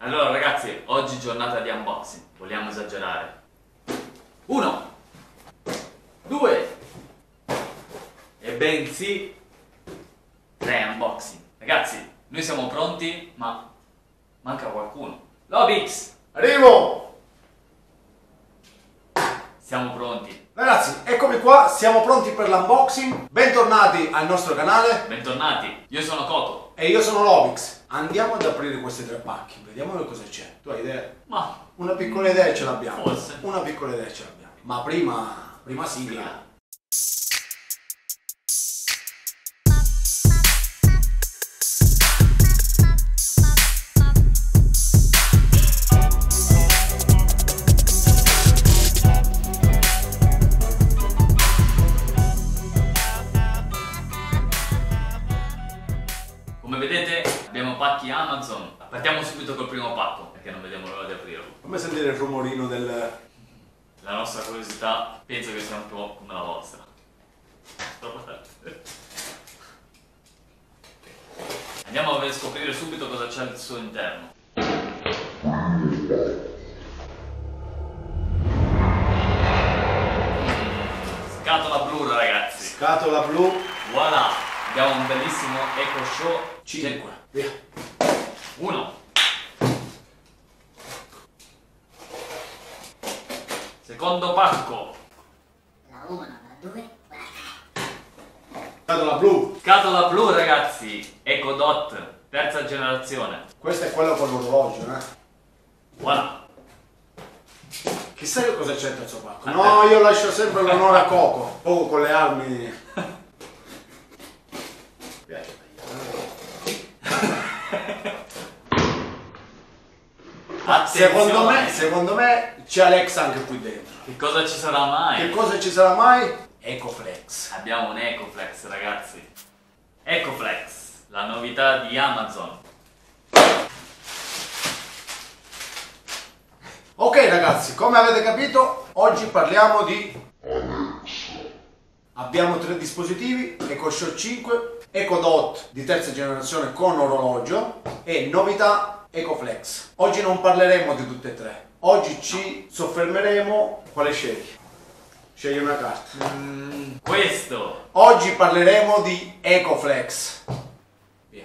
Allora ragazzi, oggi giornata di unboxing, vogliamo esagerare. Uno, due, e bensì tre unboxing. Ragazzi, noi siamo pronti, ma manca qualcuno. Lobix, Arrivo! siamo pronti. Ragazzi, eccomi qua, siamo pronti per l'unboxing. Bentornati al nostro canale Bentornati, io sono Coco. e io sono Lobix. Andiamo ad aprire questi tre pacchi, vediamo cosa c'è. Tu hai idea? Ma Una piccola idea ce l'abbiamo. Forse. Una piccola idea ce l'abbiamo. Ma prima, prima sigla. Come vedete abbiamo pacchi Amazon. Partiamo subito col primo pacco, perché non vediamo l'ora di aprirlo. Come sentire il rumorino del... La nostra curiosità penso che sia un po' come la vostra. Andiamo a scoprire subito cosa c'è al suo interno. Scatola blu ragazzi. Scatola blu Voilà, abbiamo un bellissimo Eco Show 5. Via. 1 Secondo pacco La 1, la 2, la 3. Scatola blu. Scatola blu ragazzi, Eco Dot, terza generazione. Questo è quello con l'orologio, eh. Voilà. Chissà che cosa c'è il terzo pacco. A No, io lascio sempre l'onore a Coco. Coco con le armi. Piace Secondo me, secondo me c'è Alexa anche qui dentro. Che cosa ci sarà mai? Che cosa ci sarà mai? Ecoflex. Abbiamo un Ecoflex ragazzi. Ecoflex, la novità di Amazon. Ok ragazzi, come avete capito, oggi parliamo di Abbiamo tre dispositivi, EcoShow 5, EcoDot di terza generazione con orologio e novità EcoFlex. Oggi non parleremo di tutte e tre. Oggi ci soffermeremo. Quale scegli? Scegli una carta. Mm, questo. Oggi parleremo di EcoFlex. Via.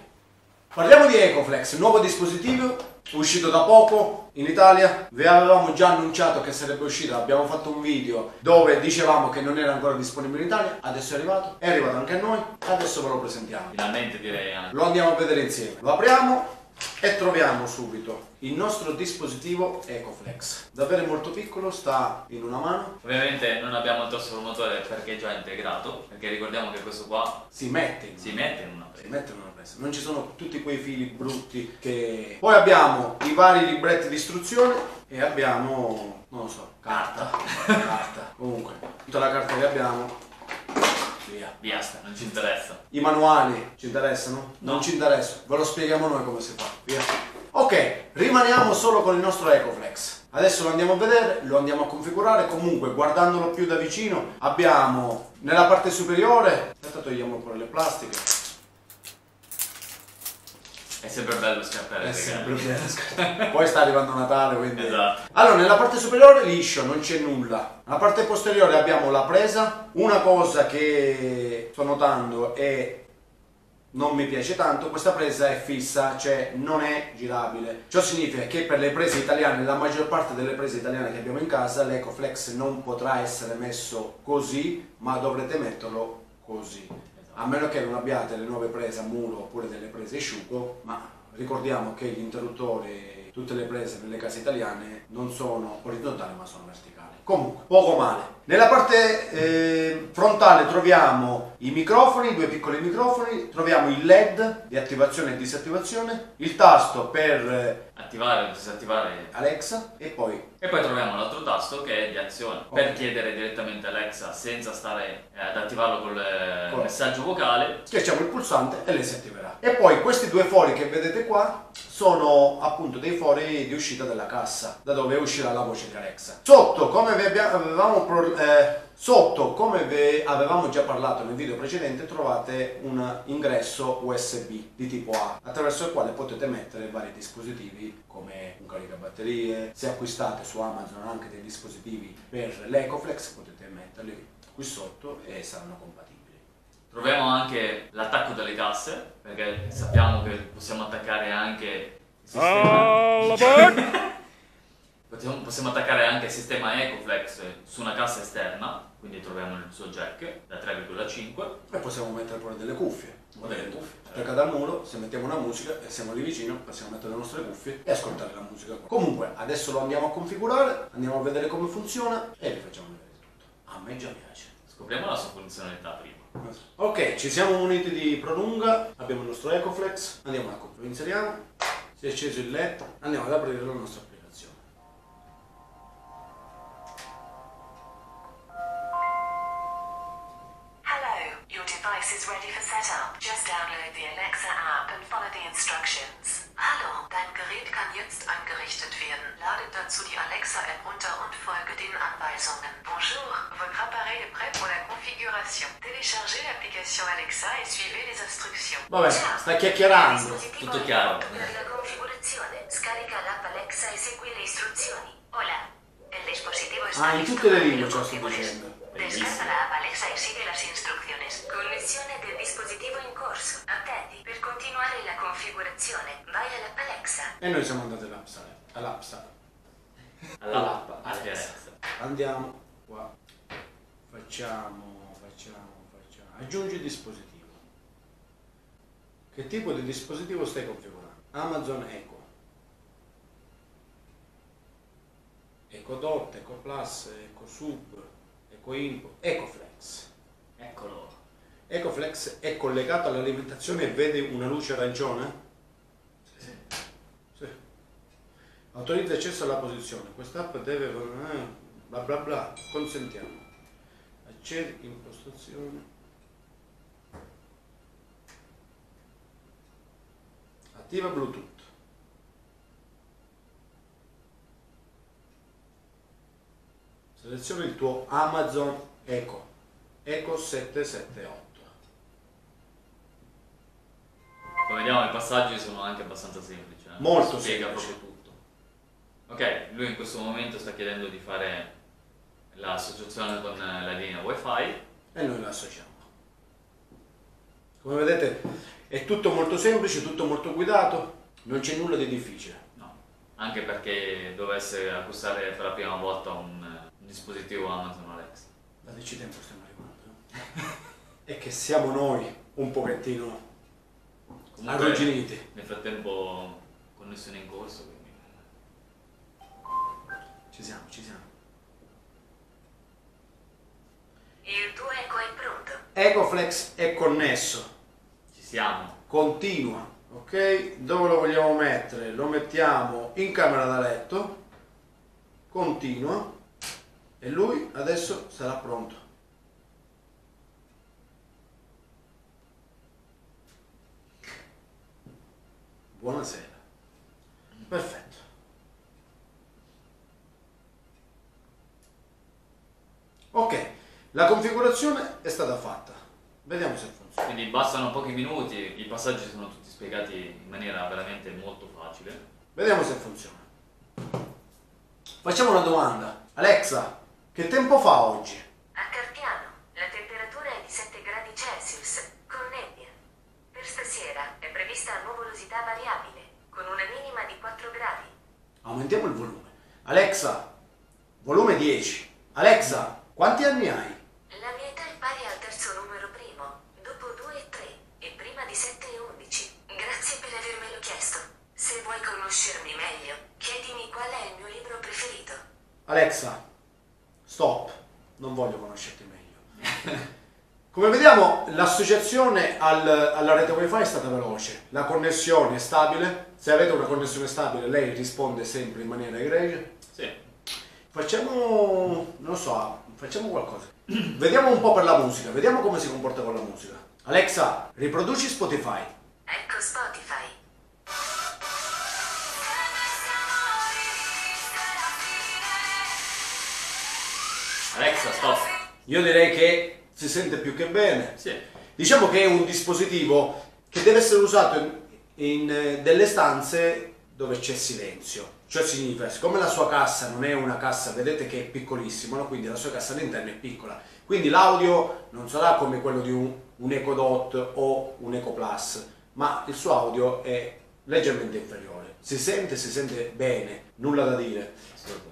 Parliamo di EcoFlex, nuovo dispositivo uscito da poco in Italia. Vi avevamo già annunciato che sarebbe uscito, abbiamo fatto un video dove dicevamo che non era ancora disponibile in Italia. Adesso è arrivato, è arrivato anche a noi. Adesso ve lo presentiamo. Finalmente direi anche. Lo andiamo a vedere insieme. Lo apriamo e troviamo subito il nostro dispositivo EcoFlex. Davvero molto piccolo, sta in una mano, Ovviamente non abbiamo il trasformatore perché è già integrato, perché ricordiamo che questo qua si mette in si mette in una si presa. mette in una presa. Non ci sono tutti quei fili brutti che... Poi abbiamo i vari libretti di istruzione e abbiamo, non lo so, carta. carta. Comunque, tutta la carta che abbiamo, via. Via, non ci interessa. I manuali ci interessano? No. Non ci interessano, ve lo spieghiamo noi come si fa. Via. Ok, rimaniamo solo con il nostro Ecoflex. Adesso lo andiamo a vedere, lo andiamo a configurare. Comunque, guardandolo più da vicino, abbiamo nella parte superiore. Aspetta, togliamo pure le plastiche. È sempre bello scappare È i sempre bello. Poi sta arrivando Natale, quindi. Esatto. Allora, nella parte superiore liscio, non c'è nulla. Nella parte posteriore abbiamo la presa. Una cosa che sto notando e non mi piace tanto, questa presa è fissa, cioè non è girabile. Ciò significa che per le prese italiane, la maggior parte delle prese italiane che abbiamo in casa, l'Ecoflex non potrà essere messo così, ma dovrete metterlo così. A meno che non abbiate le nuove prese a muro oppure delle prese asciugo, ma ricordiamo che gli interruttori, tutte le prese nelle case italiane non sono orizzontali ma sono verticali. Comunque, poco male. Nella parte eh, frontale troviamo i microfoni, due piccoli microfoni, troviamo il LED di attivazione e disattivazione, il tasto per eh, Attivare o disattivare. Alexa e poi E poi troviamo l'altro tasto che è di azione. Ok. Per chiedere direttamente Alexa senza stare eh, ad attivarlo col eh, messaggio vocale. schiacciamo il pulsante e lei si attiverà. E poi questi due fori che vedete qua sono appunto dei fori di uscita della cassa, da dove uscirà la voce di Alexa. Sotto, come vi avevamo eh, Sotto, come ve- avevamo già parlato nel video precedente, trovate un ingresso USB di tipo A, attraverso il quale potete mettere vari dispositivi come un caricabatterie. Se acquistate su Amazon anche dei dispositivi per l'Ecoflex, potete metterli qui sotto e saranno compatibili. Troviamo anche l'attacco delle casse, perché sappiamo che possiamo attaccare anche il sistema... Possiamo, possiamo attaccare anche il sistema Ecoflex su una cassa esterna, quindi troviamo il suo jack da 3,5. E possiamo mettere pure delle cuffie. O delle cuffie, certo. Perché dal muro, se mettiamo una musica e siamo lì vicino, possiamo mettere le nostre cuffie e ascoltare la musica. Comunque, adesso lo andiamo a configurare, andiamo a vedere come funziona e vi facciamo vedere tutto. A me già piace. Scopriamo la sua funzionalità prima. Ok, ci siamo muniti di prolunga, abbiamo il nostro Ecoflex, andiamo a lo inseriamo, si è acceso il LED, andiamo ad aprire la nostra werden. Lade dazu die Alexa App runter und folge den Anweisungen. Bonjour, votre appareil est prêt pour la configuration. Téléchargez l'application Alexa et suivez les instructions. Vabbè, Ciao. sta chiacchierando. Tutto chiaro. Per la configurazione, scarica l'app Alexa e segui le istruzioni. Hola, el dispositivo está Ah, in listo tutte le lingue sto dicendo. Alexa e sigue las instrucciones. Connessione del dispositivo in corso. Attendi. Per continuare la configurazione, vai all'app Alexa. E noi siamo andati all'Apsa. All'Apsa. All'app Alexa. Alexa. Andiamo qua. Facciamo, facciamo, facciamo. Aggiungi dispositivo. Che tipo di dispositivo stai configurando? Amazon Echo. Echo Dot, Echo Plus, Echo Sub, Echo Info, Ecoflex. Eccolo. Ecoflex è collegato all'alimentazione e vede una luce arancione? Sì. Sì. Autorizza accesso alla posizione. Quest'app deve... eh, bla bla bla. Consentiamo. Accedi impostazioni. Attiva Bluetooth. Seleziona il tuo Amazon Echo. Echo 778. Come vediamo i passaggi sono anche abbastanza semplici. eh. Molto Spiega semplici. proprio tutto. Ok, lui in questo momento sta chiedendo di fare l'associazione con la linea wifi. e noi la associamo. Come vedete è tutto molto semplice, tutto molto guidato, non c'è nulla di difficile. No, anche perché dovesse acquistare per la prima volta un, un dispositivo Amazon Alexa. Da dici tempo stiamo arrivando. eh? e che siamo noi un pochettino Comunque, arrugginiti. Nel frattempo connessione in corso, quindi Ci siamo, ci siamo. Il tuo eco è pronto. Ecoflex è connesso, ci siamo. continua, ok? Dove lo vogliamo mettere? Lo mettiamo in camera da letto, continua e lui adesso sarà pronto. Buonasera. Perfetto. Ok, la configurazione è stata fatta. Vediamo se funziona. Quindi bastano pochi minuti, i passaggi sono tutti spiegati in maniera veramente molto facile. Vediamo se funziona. Facciamo una domanda. Alexa, che tempo fa oggi? A Carpiano, la temperatura è di 7 gradi Celsius, con nebbia. Per stasera è prevista nuvolosità variabile, con una minima di 4 gradi. Aumentiamo il volume. Alexa, volume 10. Alexa, quanti anni hai? La mia età è pari al terzo numero primo, dopo 2 e 3, e prima di 7 e 11. Grazie per avermelo chiesto. Se vuoi conoscermi meglio, chiedimi qual è il mio libro preferito. Alexa, stop. Non voglio conoscerti meglio. Come vediamo, l'associazione al- alla rete wifi è stata veloce. La connessione è stabile. Se avete una connessione stabile, lei risponde sempre in maniera egregia. Sì. Facciamo, non so, facciamo qualcosa. Vediamo un po' per la musica, vediamo come si comporta con la musica. Alexa, riproduci Spotify. Ecco Spotify. Alexa, stop. io direi che si sente più che bene. Sì, Diciamo che è un dispositivo che deve essere usato in, in, eh, delle stanze dove c'è silenzio. Cioè significa, siccome la sua cassa non è una cassa, vedete che è piccolissima, no? quindi la sua cassa all'interno è piccola. Quindi l'audio non sarà come quello di un, un Echo Dot o un Echo Plus, ma il suo audio è leggermente inferiore. Si sente, si sente bene, nulla da dire,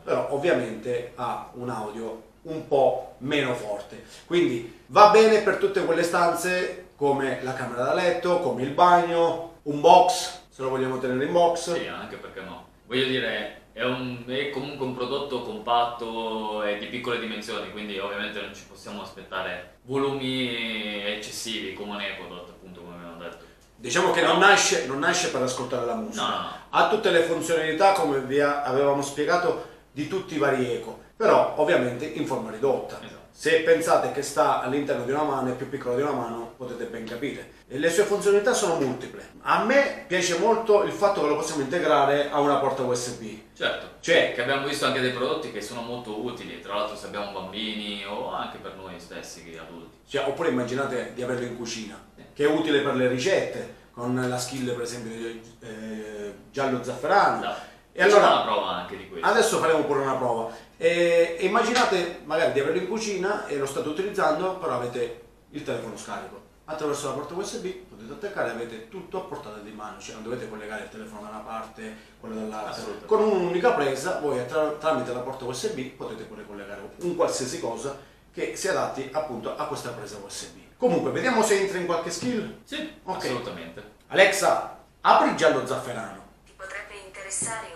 però ovviamente ha un audio un po' meno forte. Quindi va bene per tutte quelle stanze come la camera da letto, come il bagno, un box, se lo vogliamo tenere in box. Sì, anche perché no. Voglio dire, è, un- è comunque un prodotto compatto e di piccole dimensioni, quindi ovviamente non ci possiamo aspettare volumi eccessivi come un Ecodot, appunto, come abbiamo detto. Diciamo che non nasce, non nasce per ascoltare la musica. No. Ha tutte le funzionalità come vi avevamo spiegato di tutti i vari eco, però ovviamente in forma ridotta. Esatto. Se pensate che sta all'interno di una mano, è più piccola di una mano, potete ben capire. E le sue funzionalità sono multiple. A me piace molto il fatto che lo possiamo integrare a una porta USB. Certo, Cioè- che abbiamo visto anche dei prodotti che sono molto utili, tra l'altro se abbiamo bambini o anche per noi stessi che adulti. Cioè, oppure immaginate di averlo in cucina, che è utile per le ricette, con la skill per esempio di eh, giallo zafferano. Esatto. E allora- una prova anche di questo. Adesso faremo pure una prova. E, immaginate magari di averlo in cucina e lo state utilizzando, però avete il telefono scarico. Attraverso la porta USB potete attaccare e avete tutto a portata di mano, cioè non dovete collegare il telefono da una parte, quello dall'altra. Con un'unica presa voi attra- tramite la porta USB potete pure collegare un qualsiasi cosa che si adatti appunto a questa presa USB. Comunque, vediamo se entra in qualche skill. Sì, Ok. assolutamente. Alexa, apri giallo zafferano. Ti potrebbe interessare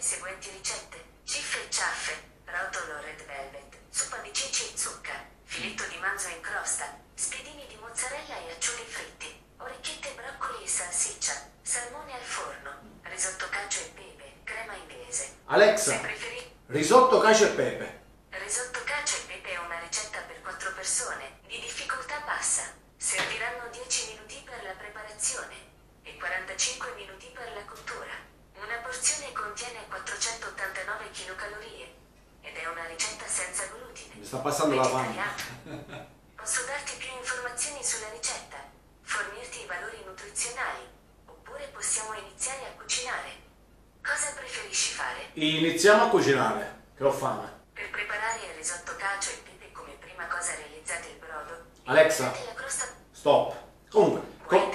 delle seguenti ricette: cifre e ciaffe, rotolo red velvet, zuppa di ceci e zucca, filetto di manzo in crosta, spiedini di mozzarella e acciughe fritti, orecchiette broccoli e salsiccia, salmone al forno, risotto cacio e pepe, crema inglese. Alexa, preferi risotto cacio e pepe. Risotto cacio e pepe è una ricetta per 4 persone, di difficoltà bassa. Serviranno 10 minuti per la preparazione e 45 minuti per la cottura. Una porzione contiene 489 kcal ed è una ricetta senza glutine. Mi sta passando la. Vegetariana. Posso darti più informazioni sulla ricetta, fornirti i valori nutrizionali, oppure possiamo iniziare a cucinare. Cosa preferisci fare? Iniziamo a cucinare, che ho fame. Per preparare il risotto cacio e pepe come prima cosa realizzate il brodo. Alexa. Stop. Comunque, com-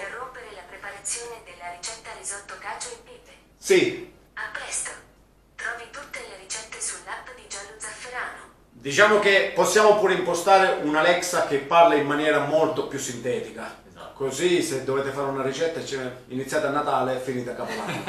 sì, A presto. Trovi tutte le ricette sull'app di Giallo Zafferano. diciamo che possiamo pure impostare un Alexa che parla in maniera molto più sintetica. Esatto. Così se dovete fare una ricetta cioè, iniziate a Natale e finite a Capodanno.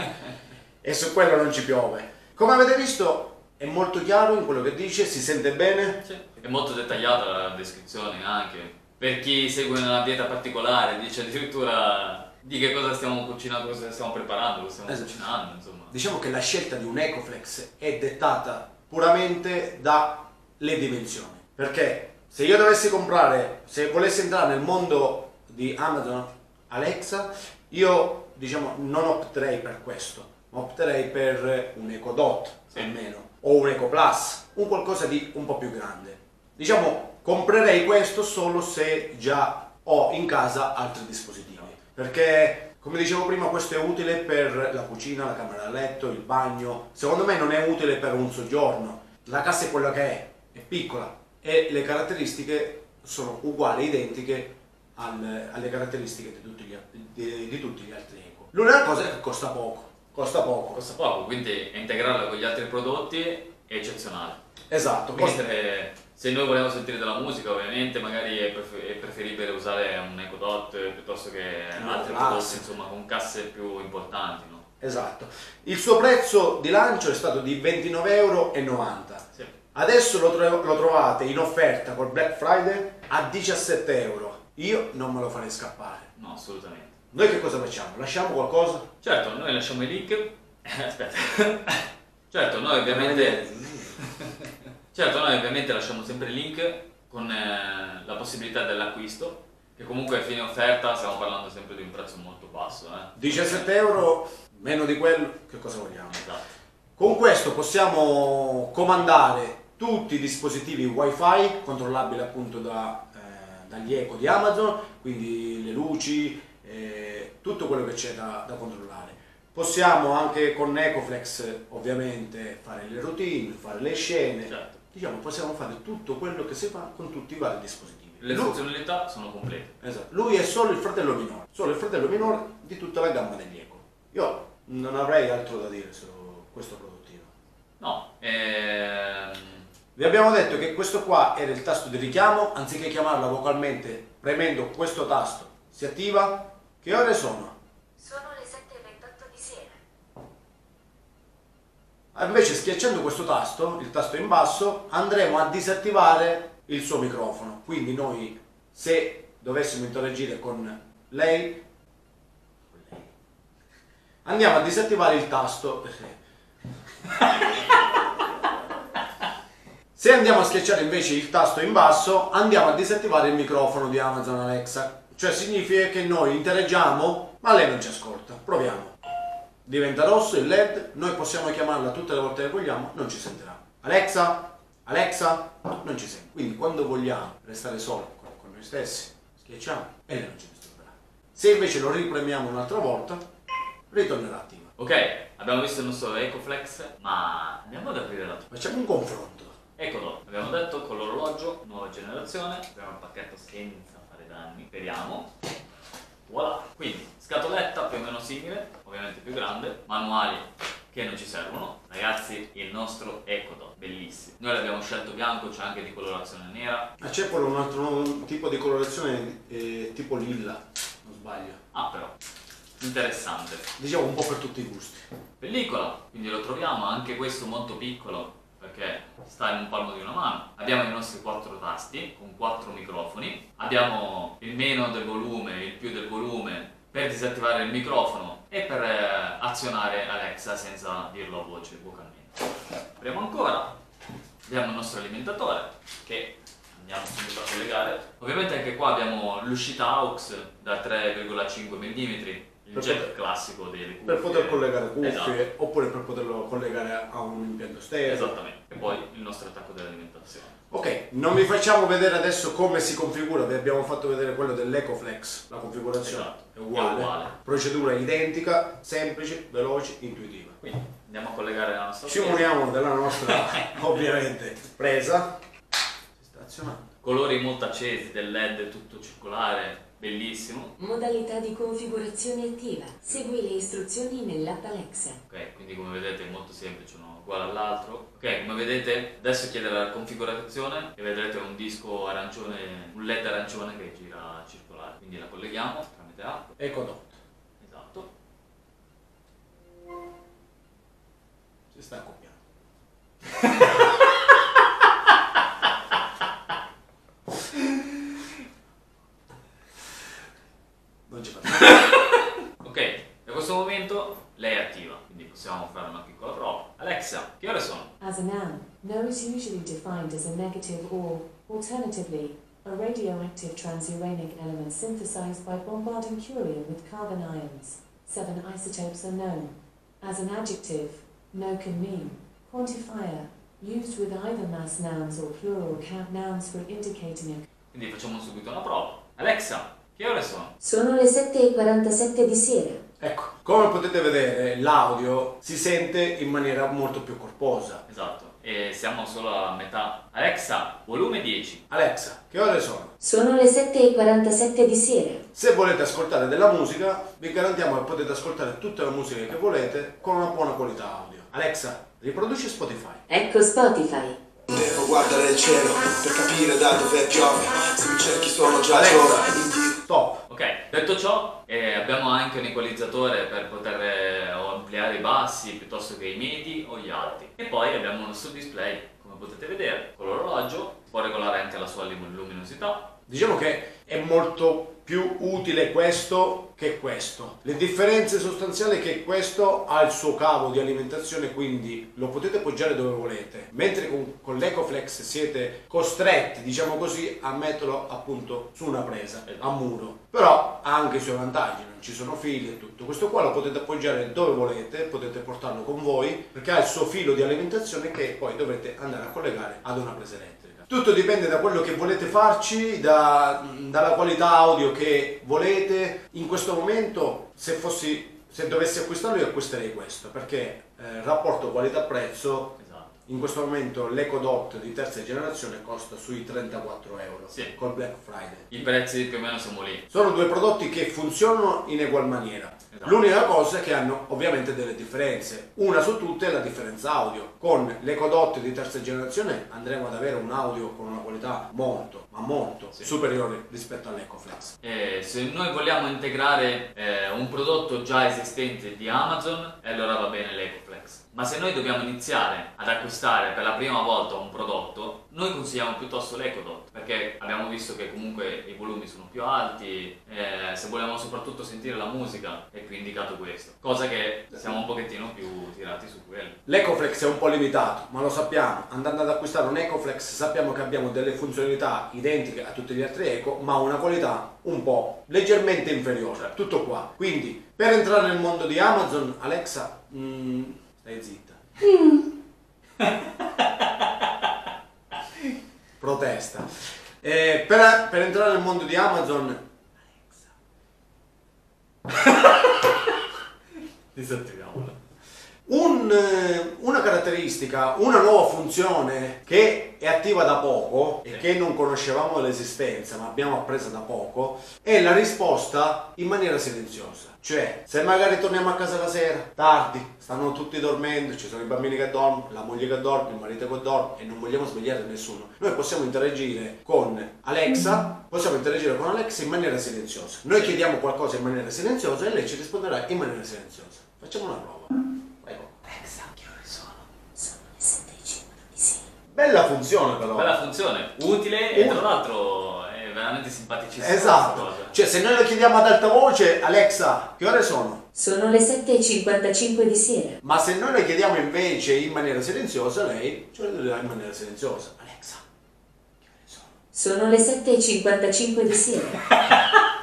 e su quello non ci piove. Come avete visto è molto chiaro in quello che dice, si sente bene. Sì. È molto dettagliata la descrizione anche. Per chi segue una dieta particolare, dice addirittura di che cosa stiamo cucinando, cosa stiamo preparando, cosa stiamo Esatto. cucinando, insomma. Diciamo che la scelta di un Ecoflex è dettata puramente dalle dimensioni. Perché se io dovessi comprare, se volessi entrare nel mondo di Amazon Alexa, io diciamo non opterei per questo, ma opterei per un Eco Dot Sì. almeno, o un Eco Plus, un qualcosa di un po' più grande. Diciamo, comprerei questo solo se già ho in casa altri dispositivi. Perché, come dicevo prima, questo è utile per la cucina, la camera da letto, il bagno. Secondo me non è utile per un soggiorno. La casa è quella che è, è piccola e le caratteristiche sono uguali, identiche al- alle caratteristiche di tutti, gli, di- di tutti gli altri eco. L'unica cosa è che costa poco. Costa poco. Costa poco, quindi integrarla con gli altri prodotti è eccezionale. Esatto, costa- Mentre se noi vogliamo sentire della musica, ovviamente magari è, prefer- è preferibile usare un Echo Dot piuttosto che Un altri Plus. prodotti, insomma, con casse più importanti, no? Esatto. Il suo prezzo di lancio è stato di 29,90 euro. Sì. Adesso lo, tro- lo trovate in offerta col Black Friday a 17 euro. Io non me lo farei scappare. No, assolutamente. Noi che cosa facciamo? Lasciamo qualcosa? Certo, noi lasciamo i link. Aspetta. certo, noi ovviamente. certo, noi ovviamente lasciamo sempre il link con eh, la possibilità dell'acquisto. Che comunque a fine offerta stiamo parlando sempre di un prezzo molto basso, eh. 17 euro, meno di quello, che cosa vogliamo? Esatto. Con questo possiamo comandare tutti i dispositivi wifi controllabili appunto da, eh, dagli eco di Amazon, quindi le luci, eh, tutto quello che c'è da, da controllare. Possiamo anche con Ecoflex ovviamente fare le routine, fare le scene, Certo. diciamo possiamo fare tutto quello che si fa con tutti i vari dispositivi. Le Lui- funzionalità sono complete. Esatto. Lui è solo il fratello minore, solo il fratello minore di tutta la gamma degli Eco. Io non avrei altro da dire su questo produttino. No, ehm, Vi abbiamo detto che questo qua era il tasto di richiamo, anziché chiamarla vocalmente premendo questo tasto si attiva. Che ore sono? Sono le 7.28 di sera. Ah, Invece schiacciando questo tasto, il tasto in basso, andremo a disattivare il suo microfono. Quindi noi se dovessimo interagire con lei, con lei, andiamo a disattivare il tasto. Se andiamo a schiacciare invece il tasto in basso, andiamo a disattivare il microfono di Amazon Alexa. Cioè significa che noi interagiamo, ma lei non ci ascolta. Proviamo. Diventa rosso il LED, noi possiamo chiamarla tutte le volte che vogliamo, non ci sentirà. Alexa? Alexa? Non ci sente. Quindi quando vogliamo restare soli con, noi stessi, schiacciamo e lei non ci disturberà. Se invece lo ripremiamo un'altra volta, ritornerà attiva. ok, abbiamo visto il nostro Ecoflex, ma andiamo ad aprire la Facciamo un confronto. Eccolo, abbiamo detto con l'orologio, nuova generazione, abbiamo il pacchetto senza danni, speriamo. Voilà, quindi scatoletta più o meno simile, ovviamente più grande, manuali che non ci servono. Ragazzi, il nostro Ecodot, bellissimo. Noi l'abbiamo scelto bianco, c'è anche di colorazione nera. Ma c'è pure un altro nuovo tipo di colorazione eh, tipo lilla, non sbaglio. Ah però, interessante. Diciamo un po' per tutti i gusti. Pellicola, quindi lo troviamo anche questo molto piccolo perché sta in un palmo di una mano. Abbiamo i nostri quattro tasti con quattro microfoni. Abbiamo il meno del volume, il più del volume per disattivare il microfono e per eh, azionare Alexa senza dirlo a voce vocalmente. Apriamo ancora. Abbiamo il nostro alimentatore che andiamo subito a collegare. Ovviamente anche qua abbiamo l'uscita AUX da 3,5 mm, il Per jack poter- classico delle cuffie. Per poter collegare cuffie Esatto. oppure per poterlo collegare a un impianto stereo. Esattamente. E poi il nostro attacco dell'alimentazione. Ok, non vi facciamo vedere adesso come si configura, vi abbiamo fatto vedere quello dell'Ecoflex, la configurazione Esatto, è uguale. è uguale. procedura identica, semplice, veloce, intuitiva. Quindi andiamo a collegare la nostra Ci muniamo della nostra, ovviamente, presa. Si sta azionando. Colori molto accesi del LED tutto circolare, bellissimo. Modalità di configurazione attiva. Segui le istruzioni nell'app Alexa. Ok, quindi come vedete è molto semplice, uno uguale all'altro. Ok, come vedete adesso chiede la configurazione e vedrete un disco arancione, un LED arancione che gira circolare. Quindi la colleghiamo tramite app. Ecodot. Esatto. Si sta accoppiando. non ci fa Ok, da questo momento lei è attiva, quindi possiamo fare una piccola prova. Alexa, che ore sono? As a noun, no is usually defined as a negative or, alternatively, a radioactive transuranic element synthesized by bombarding curium with carbon ions. Seven isotopes are known. As an adjective, no can mean quantifier, used with either mass nouns or plural count nouns for indicating a Quindi facciamo subito una prova. Alexa, che ore sono? Sono le 7.47 di sera. Ecco, come potete vedere l'audio si sente in maniera molto più corposa. Esatto, e siamo solo a metà. Alexa, volume 10. Alexa, che ore sono? Sono le 7.47 di sera. Se volete ascoltare della musica, vi garantiamo che potete ascoltare tutta la musica che volete con una buona qualità audio. Alexa, riproduci Spotify. Ecco Spotify. Devo guardare il cielo per capire da dove piove. Se mi cerchi sono già Alexa, giovane. Stop. Ok, detto ciò, eh, abbiamo anche un equalizzatore per poter eh, ampliare i bassi piuttosto che i medi o gli alti. E poi abbiamo il nostro display, come potete vedere, con l'orologio, può regolare anche la sua lum- luminosità, Diciamo che è molto più utile questo che questo. Le differenze sostanziali è che questo ha il suo cavo di alimentazione, quindi lo potete appoggiare dove volete, mentre con, con l'Ecoflex siete costretti, diciamo così, a metterlo appunto su una presa, a muro. Però ha anche i suoi vantaggi, non ci sono fili e tutto. Questo qua lo potete appoggiare dove volete, potete portarlo con voi, perché ha il suo filo di alimentazione che poi dovete andare a collegare ad una presa elettrica. Tutto dipende da quello che volete farci, da- dalla qualità audio che volete. In questo momento, se, fossi, se dovessi acquistarlo, io acquisterei questo perché eh, rapporto qualità-prezzo. Esatto. In questo momento l'Eco Dot di terza generazione costa sui 34 euro Sì. col Black Friday. I prezzi più o meno siamo lì. Sono due prodotti che funzionano in egual maniera. L'unica cosa è che hanno ovviamente delle differenze. Una su tutte è la differenza audio. Con l'EcoDot di terza generazione andremo ad avere un audio con una qualità molto, ma molto Sì. superiore rispetto all'EcoFlex. E se noi vogliamo integrare eh, un prodotto già esistente di Amazon, eh, allora va bene l'EcoFlex. Ma se noi dobbiamo iniziare ad acquistare per la prima volta un prodotto, noi consigliamo piuttosto l'EcoDot, perché abbiamo visto che comunque i volumi sono più alti, eh, se vogliamo soprattutto sentire la musica è più indicato questo. Cosa che siamo un pochettino più tirati su quello. L'EcoFlex è un po' limitato, ma lo sappiamo. Andando ad acquistare un EcoFlex sappiamo che abbiamo delle funzionalità identiche a tutti gli altri Eco, ma una qualità un po' leggermente inferiore. Tutto qua. Quindi, per entrare nel mondo di Amazon, Alexa, mm, stai zitta. Protesta. Eh, per, per entrare nel mondo di Amazon, Disattiviamola. Un, eh, una caratteristica, una nuova funzione che è attiva da poco e che non conoscevamo l'esistenza ma abbiamo appreso da poco è la risposta in maniera silenziosa. Cioè, se magari torniamo a casa la sera, tardi, stanno tutti dormendo, ci sono i bambini che dormono, la moglie che dorme, il marito che dorme e non vogliamo svegliare nessuno, noi possiamo interagire con Alexa, possiamo interagire con Alexa in maniera silenziosa. Noi chiediamo qualcosa in maniera silenziosa e lei ci risponderà in maniera silenziosa. Facciamo una prova. Prego. Alexa, che ore sono? Sono le 7 e 5 di sera. Bella funzione però. Bella funzione, utile e tra l'altro è veramente simpaticissima Esatto. Cioè se noi lo chiediamo ad alta voce, Alexa, che ore sono? Sono le 7.55 di sera. Ma se noi lo chiediamo invece in maniera silenziosa, lei ce lo dirà in maniera silenziosa. Alexa, che ore sono? Sono le 7.55 di sera.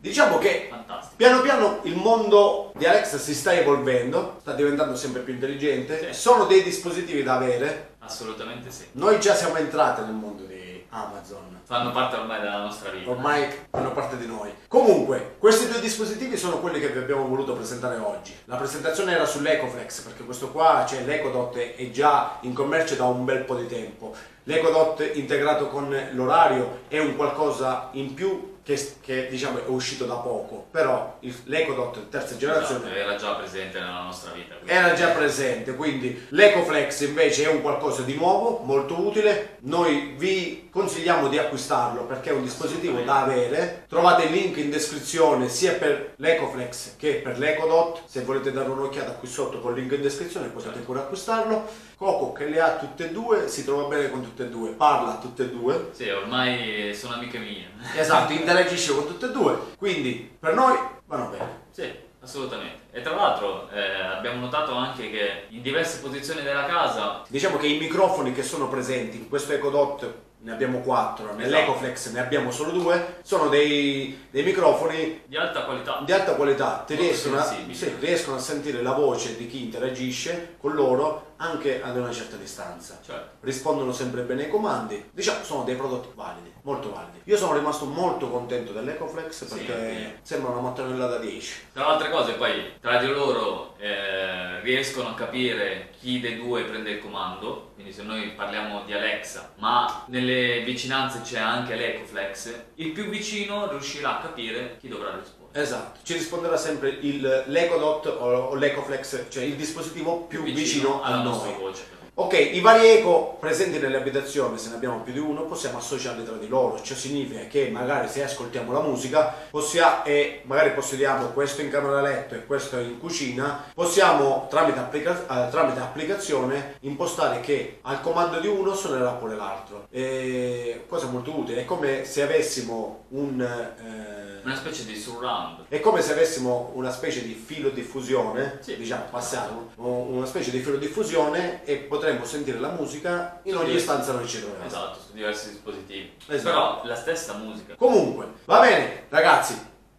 Diciamo che Fantastico. piano piano il mondo di Alexa si sta evolvendo, sta diventando sempre più intelligente. Sì. Sono dei dispositivi da avere. Assolutamente sì. Noi già siamo entrati nel mondo di Amazon. Fanno parte ormai della nostra vita. ormai fanno parte di noi. Comunque, questi due dispositivi sono quelli che vi abbiamo voluto presentare oggi. La presentazione era sull'EcoFlex, perché questo qua, cioè l'EcoDot, è già in commercio da un bel po' di tempo. L'EcoDot integrato con l'orario è un qualcosa in più che, che, diciamo è uscito da poco, però il- l'EcoDot terza generazione Esatto, era già presente nella nostra vita. quindi- era già presente, quindi l'EcoFlex invece è un qualcosa di nuovo, molto utile. Noi vi consigliamo di acquistarlo perché è un dispositivo da avere. Trovate il link in descrizione sia per l'EcoFlex che per l'EcoDot. Se volete dare un'occhiata qui sotto con il link in descrizione potete Certo. pure acquistarlo. Coco che le ha tutte e due, si trova bene con tutte e due, parla a tutte e due. Sì, ormai sono amiche mie. Esatto, interagisce con tutte e due. Quindi per noi vanno bene. Sì, assolutamente. E tra l'altro eh, abbiamo notato anche che in diverse posizioni della casa Diciamo che i microfoni che sono presenti in questo EcoDot ne abbiamo quattro, nell'EcoFlex ne abbiamo solo due, sono dei, dei microfoni di alta qualità. di alta qualità, riescono a, sì, riescono a sentire la voce di chi interagisce con loro anche ad una certa distanza. Certo. Rispondono sempre bene ai comandi, diciamo sono dei prodotti validi, molto validi. Io sono rimasto molto contento dell'EcoFlex perché sì. sembra una mattonella da 10. Tra le altre cose poi tra di loro eh, riescono a capire chi dei due prende il comando, quindi se noi parliamo di Alexa, ma nelle vicinanze c'è anche l'EcoFlex, il più vicino riuscirà a capire chi dovrà rispondere. Esatto, ci risponderà sempre il l'EcoDot o, l'EcoFlex, cioè il dispositivo più vicino, alla a noi. voce. Ok, i vari eco presenti nelle abitazioni, se ne abbiamo più di uno, possiamo associarli tra di loro, ciò significa che magari se ascoltiamo la musica possia- e magari possediamo questo in camera letto e questo in cucina, possiamo tramite, applica- eh, tramite applicazione impostare che al comando di uno suonerà pure l'altro. E cosa molto utile, è come se avessimo un... eh, Una specie di surround. è come se avessimo una specie di filo diffusione, Sì. diciamo, passiamo, o una specie di filo diffusione e potremmo sentire la musica in ogni Sì. stanza dove ci troviamo. Esatto, su diversi dispositivi. Esatto. Però la stessa musica. Comunque, va bene, ragazzi,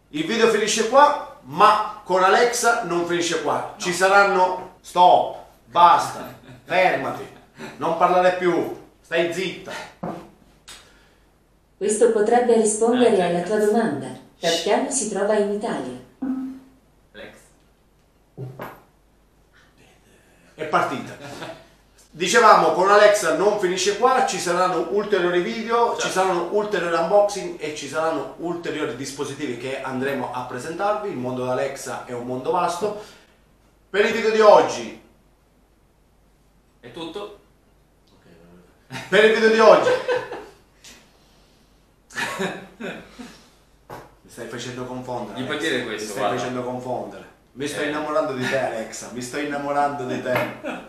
il video finisce qua, ma con Alexa non finisce qua. Ci saranno stop, basta, fermati, non parlare più, stai zitta. Questo potrebbe rispondere Eh, alla tua domanda. Tarchiano si trova in Italia. Lex. È partita. Dicevamo con Alexa non finisce qua, ci saranno ulteriori video, ci Certo. saranno ulteriori unboxing e ci saranno ulteriori dispositivi che andremo a presentarvi. Il mondo d'Alexa è un mondo vasto. Per il video di oggi, È tutto? per il video di oggi, mi stai facendo confondere. Gli puoi Alexa. dire questo, Mi stai guarda. facendo confondere. Mi sto Eh. innamorando di te, Alexa. Mi sto innamorando di te.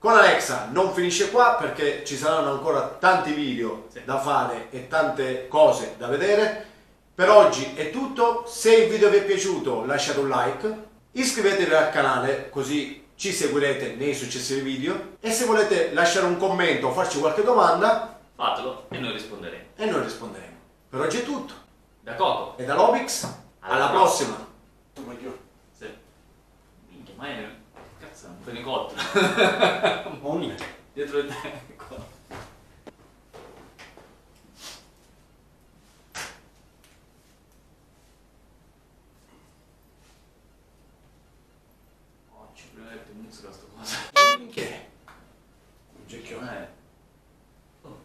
Con Alexa non finisce qua perché ci saranno ancora tanti video Sì. da fare e tante cose da vedere. Per oggi è tutto. Se il video vi è piaciuto lasciate un like, iscrivetevi al canale così ci seguirete nei successivi video e se volete lasciare un commento o farci qualche domanda Fatelo e noi risponderemo. e noi risponderemo. Per oggi è tutto. Da Coco. E da Lobix alla, Alla prossima. Sì. Minchia, ma è... Cazzo, è un fenicottero. Onne. Dietro di te. qua. Oggi prima musica sta cosa. Che è? Un gecchione. Eh. Oh.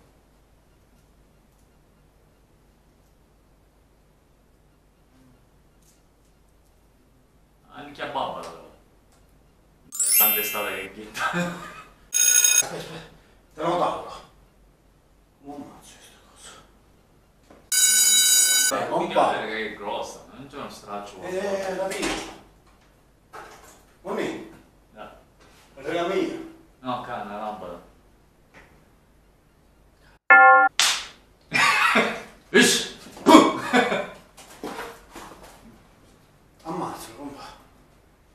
Anche a babba però. Tante estate che ghetta. Aspetta, aspetta. Te lo tavolo. Oh mazzo questa cosa. Eh, non Mica va. vedere che è grossa, non c'è uno straccio. qua fuori. Eh, la mia. Mamma, No, è la mia. no canna, la lampada. Ish! Ammazza, compa.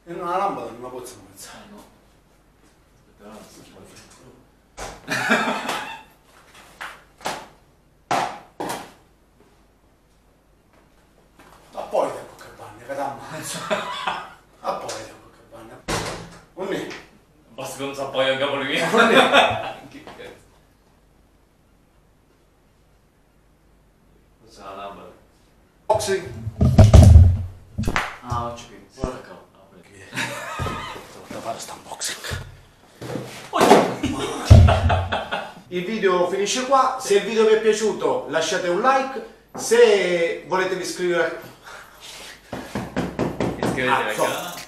È una lampada, non la posso pensare. Ah no. Aspetta, no, sto sbagliando. A poi tempo che che t'ammazzo. A poi che bagna. Onne. Basta che non sa poi a capo di mia. Onne. Che cazzo. Questa è la lampada. Boxing. Ah, ho capito. Staccavo. Ah, perché? Da fare sta unboxing. Il video finisce qua, se il video vi è piaciuto lasciate un like, se volete iscrivere Iscrivetevi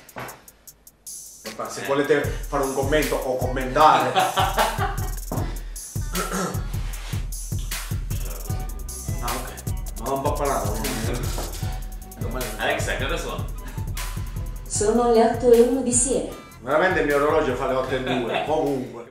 Ah, se volete fare un commento o commentare. ah ok, ma non va parlato. Alexa, che ore sono? Sono le 8 e 1 di sera. Veramente il mio orologio fa le 8 e 2, comunque.